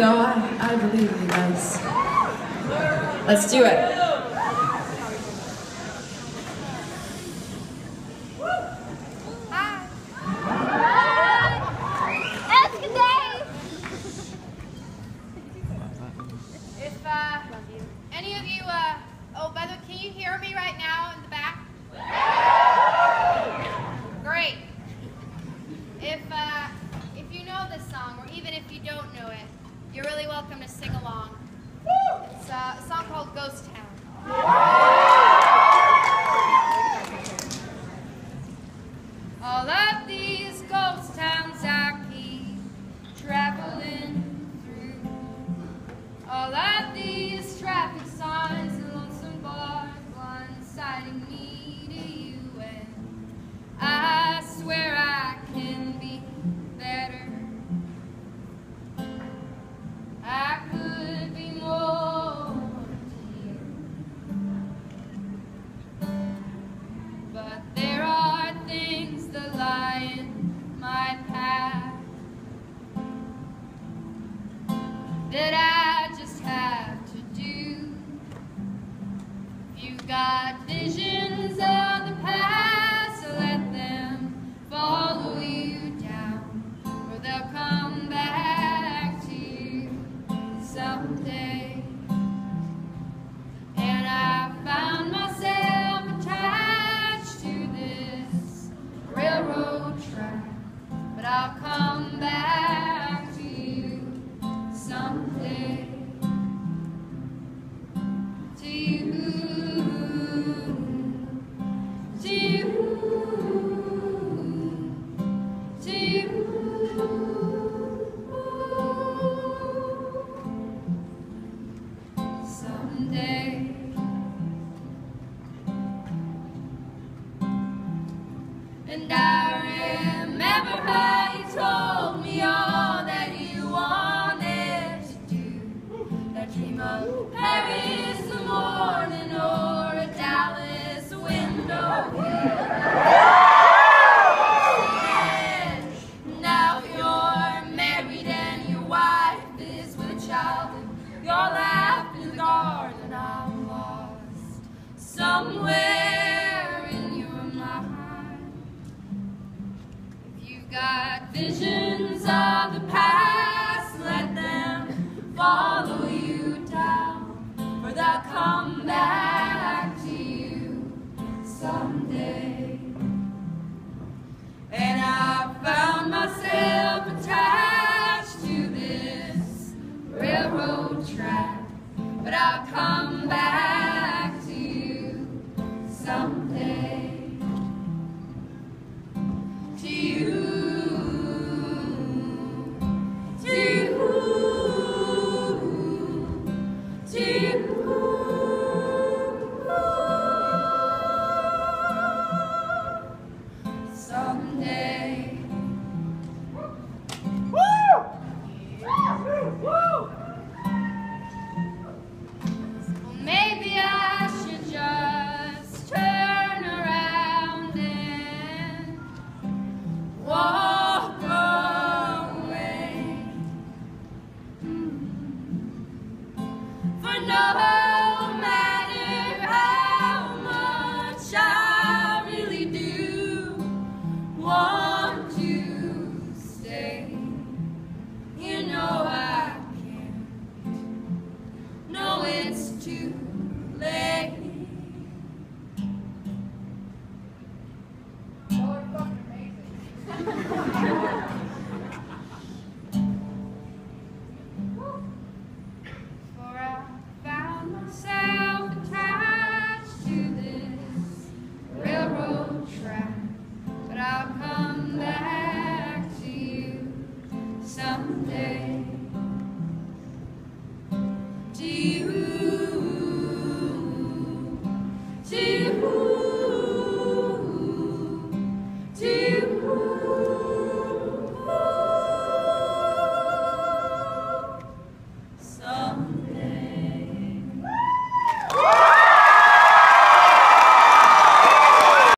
So I, I believe you guys. Let's do it. Uh, any of you, uh, oh, by the way, can you hear me right now in the back? Great. If uh, if you know this song, or even if you don't know it, you're really welcome to sing along. It's a song called Ghost Town. All of these ghost towns I keep traveling through. All of that I just have to do. If you got visions of the past, let them follow you down, or they'll come back to you someday. And I found myself attached to this railroad track, but I'll come And I remember how you told me all that you wanted to do. That dream of Paris the morning or a Dallas window view. Now you're married and your wife is with a child you're laughing in the garden. I'm lost somewhere visions of the past, let them follow you down, for they'll come back to you someday. And I found myself attached to this railroad track, but I'll come back